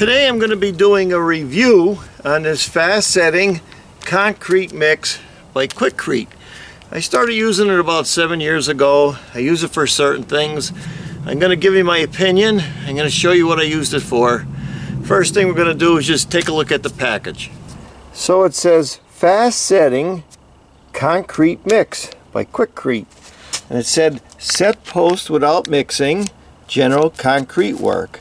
Today I'm going to be doing a review on this fast setting concrete mix by Quikrete. I started using it about seven years ago. I use it for certain things. I'm going to give you my opinion. I'm going to show you what I used it for. First thing we're going to do is just take a look at the package. So it says fast setting concrete mix by Quikrete. And it said set post without mixing general concrete work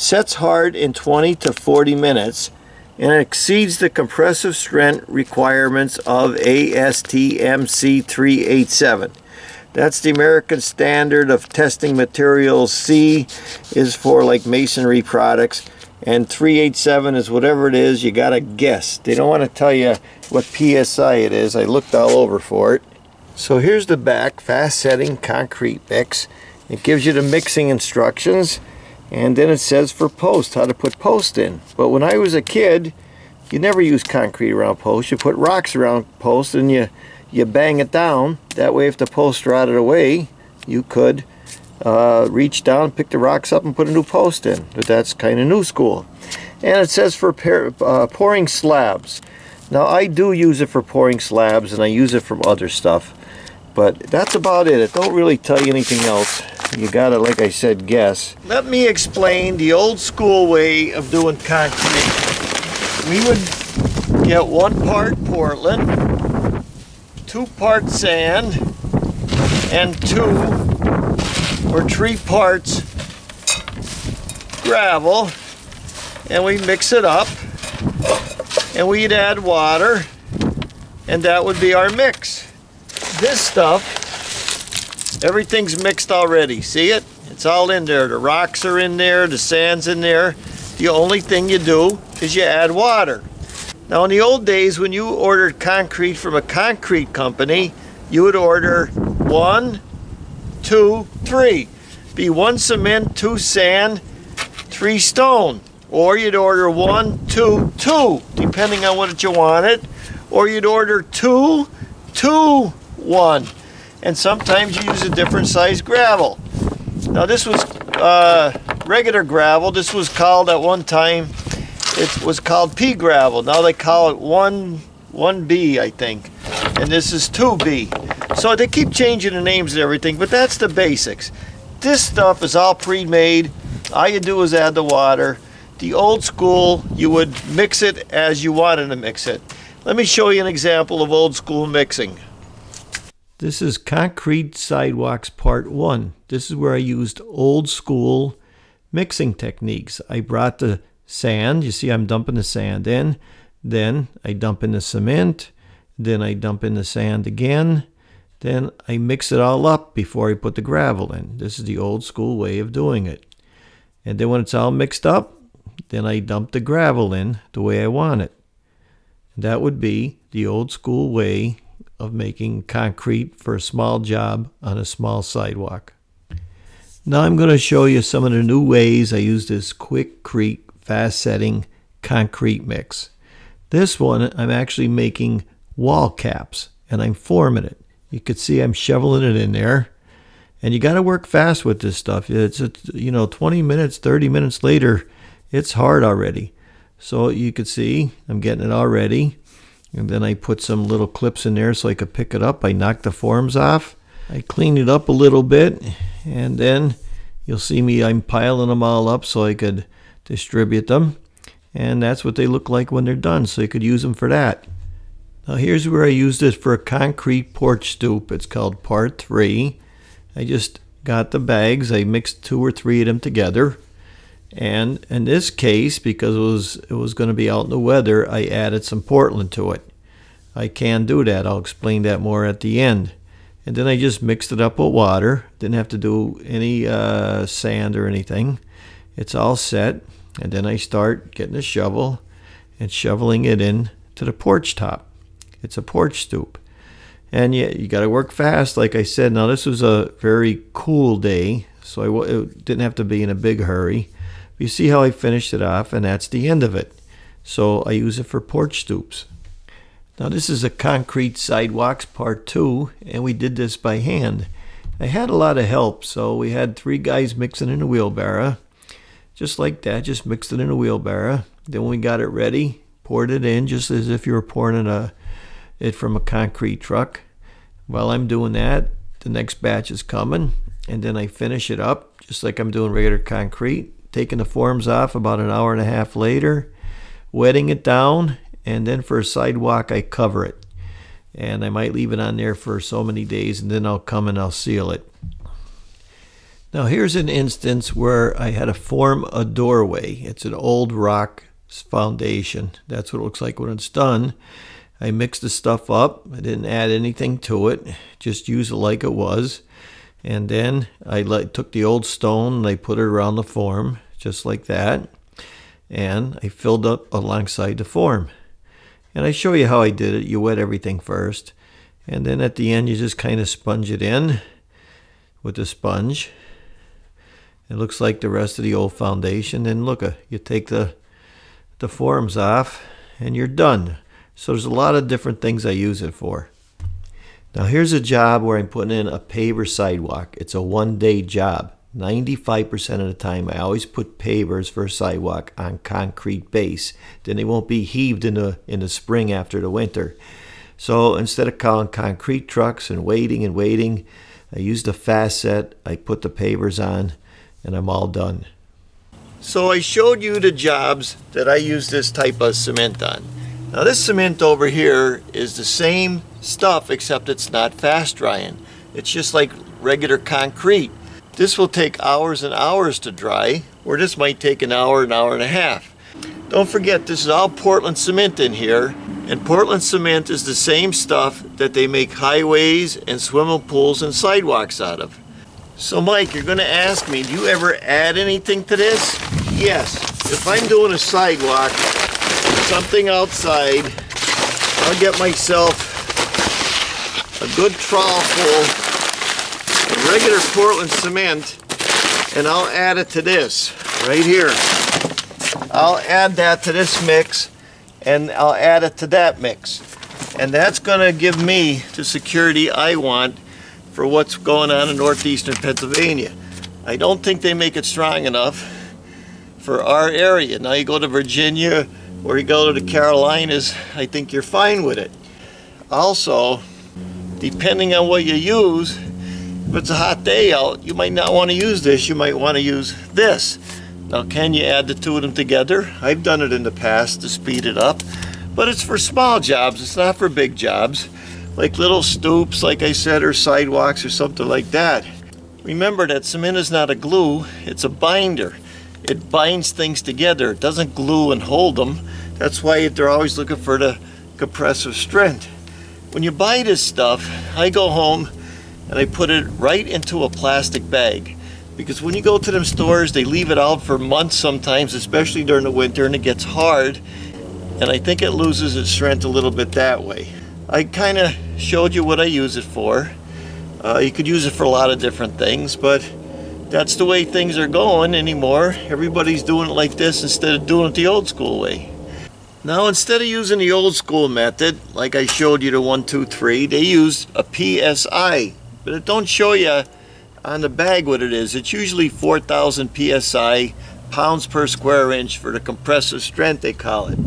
sets hard in 20 to 40 minutes and exceeds the compressive strength requirements of ASTM C387. That's the American Standard of Testing Materials. C is for like masonry products and 387 is whatever it is you gotta guess. They don't want to tell you what PSI it is. I looked all over for it. So here's the back fast setting concrete mix. It gives you the mixing instructions and then it says for post, how to put post in. But when I was a kid, you never use concrete around posts. You put rocks around posts and you, you bang it down. That way if the posts rotted away, you could uh, reach down, pick the rocks up and put a new post in. But that's kind of new school. And it says for uh, pouring slabs. Now I do use it for pouring slabs and I use it from other stuff. But that's about it. It don't really tell you anything else you gotta, like I said, guess. Let me explain the old school way of doing concrete. We would get one part Portland, two parts sand, and two or three parts gravel, and we mix it up, and we'd add water, and that would be our mix. This stuff Everything's mixed already. See it? It's all in there. The rocks are in there. The sand's in there. The only thing you do is you add water. Now in the old days when you ordered concrete from a concrete company, you would order one, two, three. Be one cement, two sand, three stone. Or you'd order one, two, two, depending on what you wanted. Or you'd order two, two, one and sometimes you use a different size gravel. Now this was uh, regular gravel. This was called at one time, it was called pea gravel. Now they call it 1, 1B, I think. And this is 2B. So they keep changing the names and everything, but that's the basics. This stuff is all pre-made. All you do is add the water. The old school, you would mix it as you wanted to mix it. Let me show you an example of old school mixing. This is Concrete Sidewalks Part 1. This is where I used old school mixing techniques. I brought the sand, you see I'm dumping the sand in, then I dump in the cement, then I dump in the sand again, then I mix it all up before I put the gravel in. This is the old school way of doing it. And then when it's all mixed up, then I dump the gravel in the way I want it. That would be the old school way of making concrete for a small job on a small sidewalk. Now I'm going to show you some of the new ways I use this Quikrete fast setting concrete mix. This one I'm actually making wall caps and I'm forming it. You can see I'm shoveling it in there. And you got to work fast with this stuff. It's, it's, you know, 20 minutes, 30 minutes later, it's hard already. So you can see I'm getting it already. And then I put some little clips in there so I could pick it up. I knocked the forms off. I cleaned it up a little bit. And then you'll see me, I'm piling them all up so I could distribute them. And that's what they look like when they're done. So you could use them for that. Now here's where I used it for a concrete porch stoop. It's called part three. I just got the bags. I mixed two or three of them together. And in this case, because it was it was going to be out in the weather, I added some Portland to it. I can do that. I'll explain that more at the end. And then I just mixed it up with water. Didn't have to do any uh, sand or anything. It's all set. And then I start getting a shovel and shoveling it in to the porch top. It's a porch stoop. And yeah, you got to work fast, like I said. Now, this was a very cool day, so I it didn't have to be in a big hurry. You see how I finished it off, and that's the end of it. So I use it for porch stoops. Now this is a concrete sidewalks part two, and we did this by hand. I had a lot of help, so we had three guys mixing in a wheelbarrow. just like that. Just mixed it in a wheelbarrow. Then we got it ready, poured it in just as if you were pouring a, it from a concrete truck. While I'm doing that, the next batch is coming, and then I finish it up just like I'm doing regular concrete, taking the forms off about an hour and a half later, wetting it down, and then for a sidewalk, I cover it. And I might leave it on there for so many days, and then I'll come and I'll seal it. Now here's an instance where I had to form a doorway. It's an old rock foundation. That's what it looks like when it's done. I mixed the stuff up. I didn't add anything to it. Just used it like it was. And then I let, took the old stone and I put it around the form, just like that. And I filled up alongside the form. And I show you how I did it. You wet everything first. And then at the end, you just kind of sponge it in with the sponge. It looks like the rest of the old foundation. And look, uh, you take the, the forms off and you're done. So there's a lot of different things I use it for. Now here's a job where I'm putting in a paver sidewalk. It's a one day job. 95% of the time I always put pavers for a sidewalk on concrete base. Then they won't be heaved in the, in the spring after the winter. So instead of calling concrete trucks and waiting and waiting, I use the fast set, I put the pavers on, and I'm all done. So I showed you the jobs that I use this type of cement on. Now this cement over here is the same stuff except it's not fast drying. It's just like regular concrete. This will take hours and hours to dry, where this might take an hour, an hour and a half. Don't forget, this is all Portland cement in here, and Portland cement is the same stuff that they make highways and swimming pools and sidewalks out of. So Mike, you're gonna ask me, do you ever add anything to this? Yes, if I'm doing a sidewalk, something outside, I'll get myself a good trowel full of regular Portland cement and I'll add it to this right here. I'll add that to this mix and I'll add it to that mix. And that's going to give me the security I want for what's going on in northeastern Pennsylvania. I don't think they make it strong enough for our area. Now you go to Virginia, or you go to the Carolinas, I think you're fine with it. Also, depending on what you use, if it's a hot day out, you might not want to use this, you might want to use this. Now can you add the two of them together? I've done it in the past to speed it up, but it's for small jobs, it's not for big jobs. Like little stoops, like I said, or sidewalks or something like that. Remember that cement is not a glue, it's a binder it binds things together. It doesn't glue and hold them. That's why they're always looking for the compressive strength. When you buy this stuff, I go home and I put it right into a plastic bag. Because when you go to them stores, they leave it out for months sometimes, especially during the winter, and it gets hard. And I think it loses its strength a little bit that way. I kind of showed you what I use it for. Uh, you could use it for a lot of different things, but that's the way things are going anymore. Everybody's doing it like this instead of doing it the old school way. Now instead of using the old school method, like I showed you the one, two, three, they use a PSI. But it don't show you on the bag what it is. It's usually 4,000 PSI, pounds per square inch for the compressive strength they call it.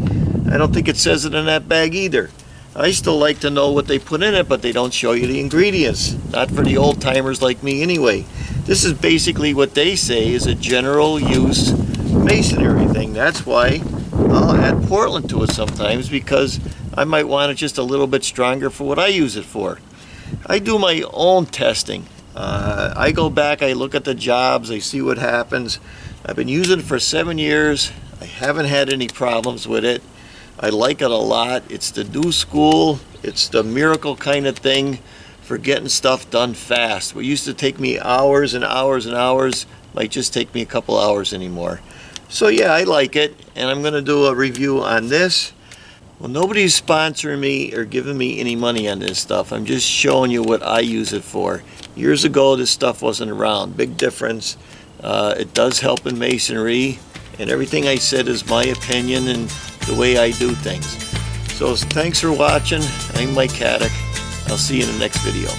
I don't think it says it in that bag either. I still like to know what they put in it, but they don't show you the ingredients. Not for the old timers like me anyway. This is basically what they say is a general use masonry thing. That's why I'll add Portland to it sometimes because I might want it just a little bit stronger for what I use it for. I do my own testing. Uh, I go back, I look at the jobs, I see what happens. I've been using it for seven years. I haven't had any problems with it. I like it a lot. It's the new school. It's the miracle kind of thing for getting stuff done fast. What used to take me hours and hours and hours might just take me a couple hours anymore. So yeah, I like it, and I'm going to do a review on this. Well, nobody's sponsoring me or giving me any money on this stuff. I'm just showing you what I use it for. Years ago, this stuff wasn't around. Big difference. Uh, it does help in masonry, and everything I said is my opinion and the way I do things. So thanks for watching. I'm Mike Haduck. I'll see you in the next video.